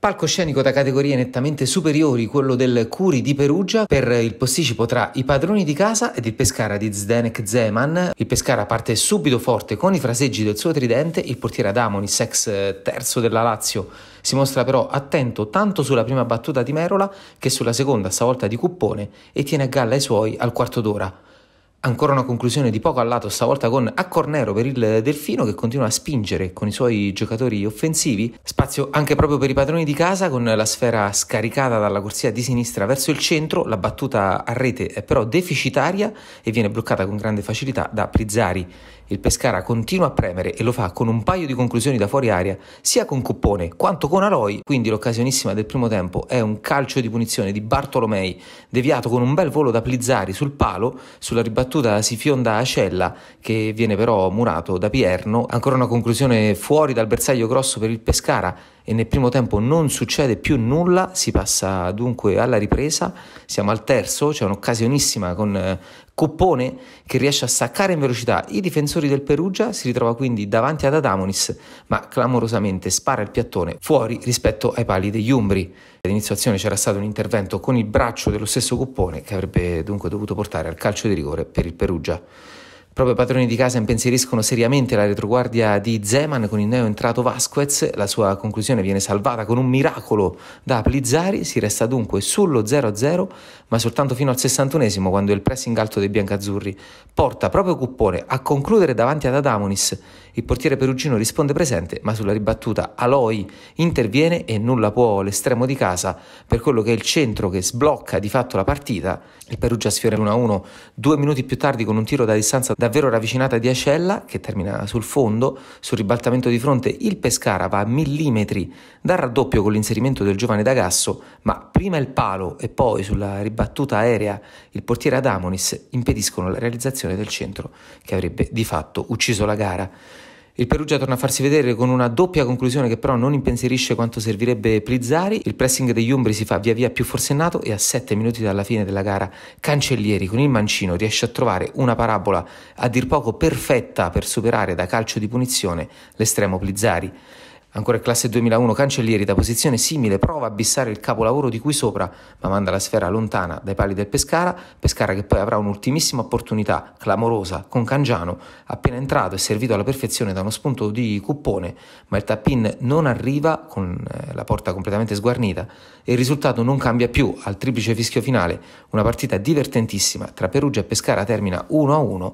Palcoscenico da categorie nettamente superiori, quello del Curi di Perugia, per il posticipo tra i padroni di casa ed il Pescara di Zdenek Zeman. Il Pescara parte subito forte con i fraseggi del suo tridente, il portiere Adamonis, ex terzo della Lazio, si mostra però attento tanto sulla prima battuta di Merola che sulla seconda, stavolta di Cuppone, e tiene a galla i suoi al quarto d'ora. Ancora una conclusione di poco a lato, stavolta con Accornero per il Delfino che continua a spingere con i suoi giocatori offensivi. Spazio anche proprio per i padroni di casa con la sfera scaricata dalla corsia di sinistra verso il centro. La battuta a rete è però deficitaria e viene bloccata con grande facilità da Prizzari. Il Pescara continua a premere e lo fa con un paio di conclusioni da fuori aria, sia con Cuppone quanto con Aloi, quindi l'occasionissima del primo tempo è un calcio di punizione di Bartolomei, deviato con un bel volo da Plizzari sul palo, sulla ribattuta si fionda Acella, che viene però murato da Pierno, ancora una conclusione fuori dal bersaglio grosso per il Pescara, e nel primo tempo non succede più nulla, si passa dunque alla ripresa, siamo al terzo, c'è un'occasionissima con eh, Coppone che riesce a staccare in velocità i difensori del Perugia, si ritrova quindi davanti ad Adamonis, ma clamorosamente spara il piattone fuori rispetto ai pali degli Umbri. All'inizio azione c'era stato un intervento con il braccio dello stesso Coppone che avrebbe dunque dovuto portare al calcio di rigore per il Perugia. Proprio i padroni di casa impensieriscono seriamente la retroguardia di Zeman con il neo entrato Vasquez, la sua conclusione viene salvata con un miracolo da Plizzari, si resta dunque sullo 0-0, ma soltanto fino al 61esimo quando il pressing alto dei biancazzurri porta proprio Cuppone a concludere davanti ad Adamonis. Il portiere perugino risponde presente, ma sulla ribattuta Aloi interviene e nulla può l'estremo di casa per quello che è il centro che sblocca di fatto la partita. Il Perugia sfiora l'1-1 due minuti più tardi con un tiro da distanza davvero ravvicinata di Ascella che termina sul fondo. Sul ribaltamento di fronte il Pescara va a millimetri dal raddoppio con l'inserimento del giovane D'Agasso, ma prima il palo e poi sulla ribattuta aerea il portiere Adamonis impediscono la realizzazione del centro che avrebbe di fatto ucciso la gara. Il Perugia torna a farsi vedere con una doppia conclusione che però non impensierisce quanto servirebbe Plizzari. Il pressing degli Umbri si fa via via più forsennato e a 7 minuti dalla fine della gara Cancellieri con il mancino riesce a trovare una parabola a dir poco perfetta per superare da calcio di punizione l'estremo Plizzari. Ancora classe 2001 Cancellieri da posizione simile prova a bissare il capolavoro di qui sopra, ma manda la sfera lontana dai pali del Pescara, Pescara che poi avrà un'ultimissima opportunità clamorosa con Cangiano, appena entrato e servito alla perfezione da uno spunto di cuppone, ma il tap-in non arriva con eh, la porta completamente sguarnita e il risultato non cambia più al triplice fischio finale, una partita divertentissima tra Perugia e Pescara termina 1-1,